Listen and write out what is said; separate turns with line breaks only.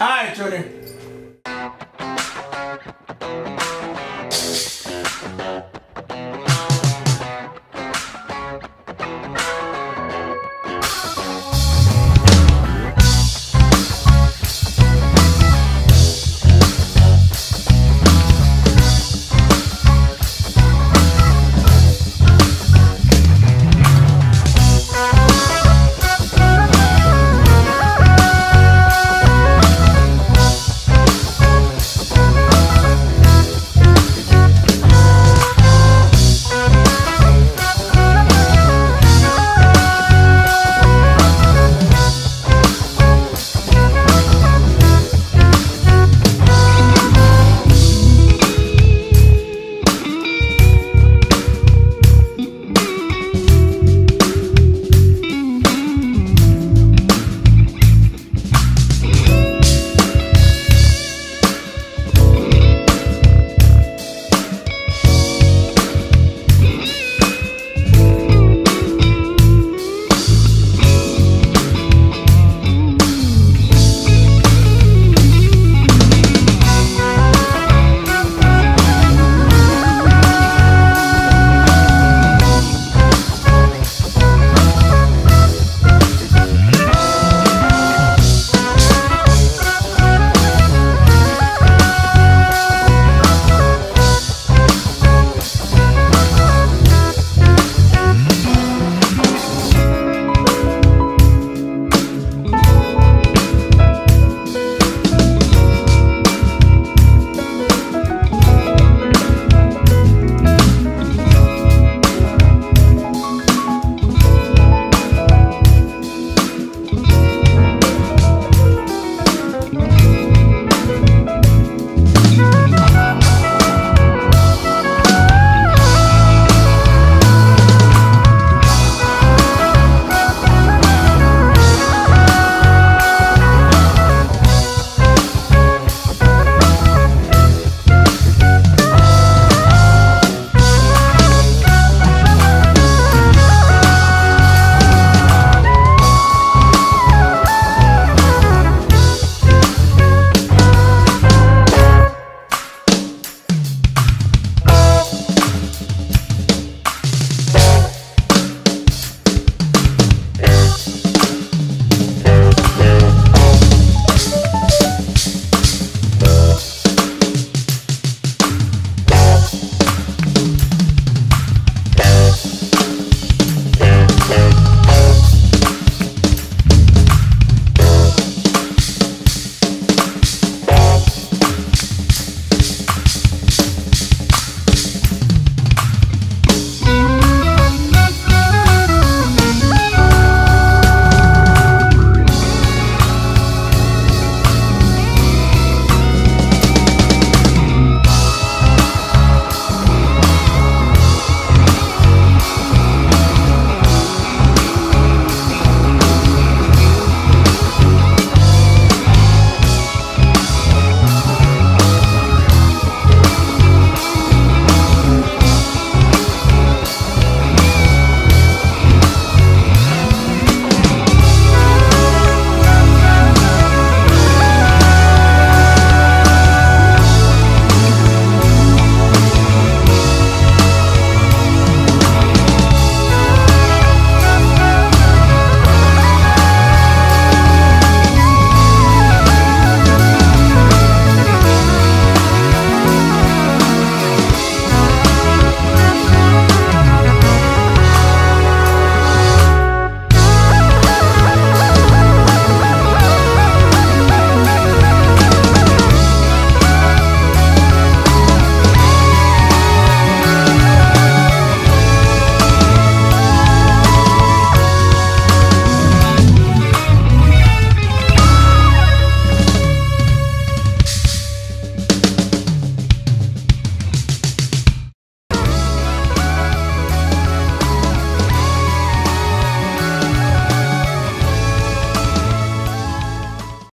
All right, Junior.